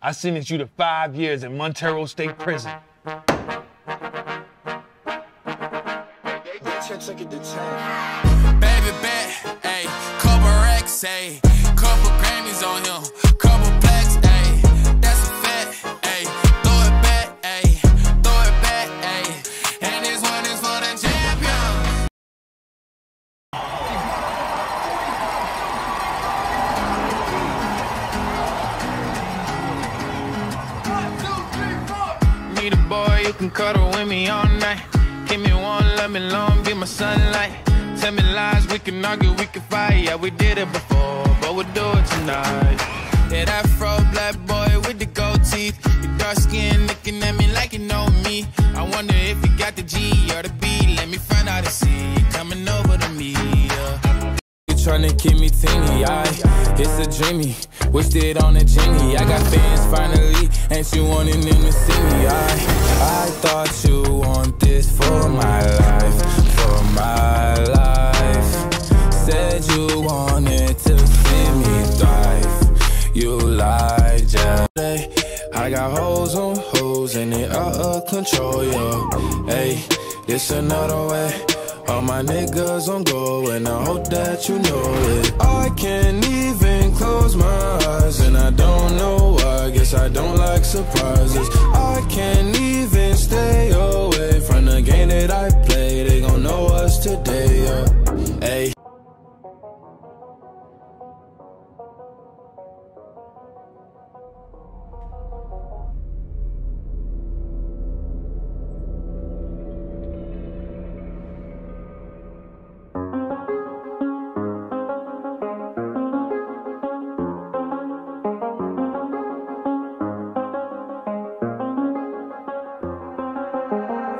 I sentence you to five years in Montero State Prison. Baby bet, ayy, racks, ayy, boy you can cuddle with me all night. Give me one, let me long, be my sunlight. Tell me lies, we can argue, we can fight. Yeah, we did it before, but we'll do it tonight. Yeah, that fro black boy with the gold teeth, your dark skin looking at me like you know me. I wonder if you got the G or the B. Let me find out and see you coming over to me. Yeah. You tryna keep me teeny, I It's a dreamy, wished it on a genie I got fans finally, and you wanting them to see me I I got hoes on hoes and they out of control, yo Hey, this another way all my niggas on go, and I hope that you know it. I can't even close my eyes, and I don't know why. Guess I don't like surprises. I can't even stay away from the game that I play. They gon' know us today, yeah. Hey.